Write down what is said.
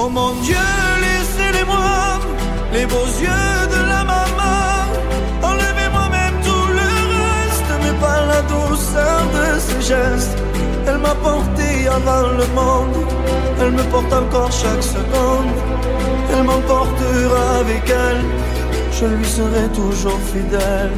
Oh mon Dieu, laissez-les-moi, les beaux yeux de la maman. Enlevez-moi même tout le reste, mais pas la douceur de ses gestes. Elle m'a porté avant le monde, elle me porte encore chaque seconde. Elle m'emportera avec elle, je lui serai toujours fidèle.